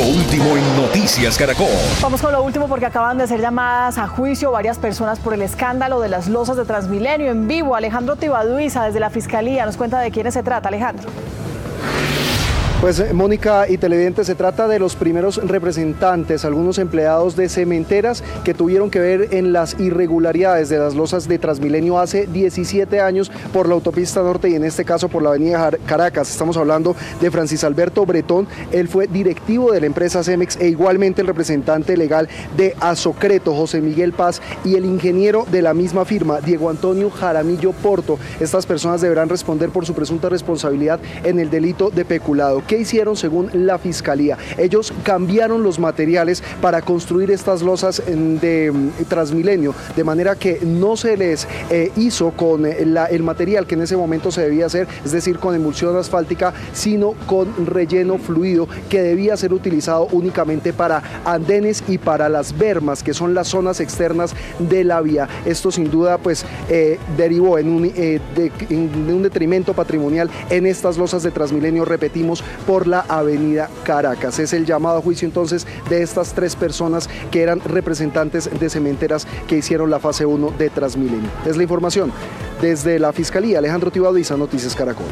Lo último en Noticias Caracol. Vamos con lo último porque acaban de ser llamadas a juicio varias personas por el escándalo de las losas de Transmilenio en vivo. Alejandro Tibaduiza desde la Fiscalía nos cuenta de quiénes se trata. Alejandro. Pues eh, Mónica y televidentes, se trata de los primeros representantes, algunos empleados de cementeras que tuvieron que ver en las irregularidades de las losas de Transmilenio hace 17 años por la autopista norte y en este caso por la avenida Caracas. Estamos hablando de Francis Alberto Bretón, él fue directivo de la empresa Cemex e igualmente el representante legal de Azocreto, José Miguel Paz, y el ingeniero de la misma firma, Diego Antonio Jaramillo Porto. Estas personas deberán responder por su presunta responsabilidad en el delito de peculado. ¿Qué hicieron según la Fiscalía? Ellos cambiaron los materiales para construir estas losas de mm, Transmilenio, de manera que no se les eh, hizo con eh, el material que en ese momento se debía hacer, es decir, con emulsión asfáltica, sino con relleno fluido que debía ser utilizado únicamente para andenes y para las bermas, que son las zonas externas de la vía. Esto sin duda pues eh, derivó un, en un detrimento patrimonial en estas losas de Transmilenio, repetimos, por la avenida Caracas. Es el llamado a juicio entonces de estas tres personas que eran representantes de cementeras que hicieron la fase 1 de Transmilenio. Es la información desde la Fiscalía. Alejandro Tibadiza, Noticias Caracol.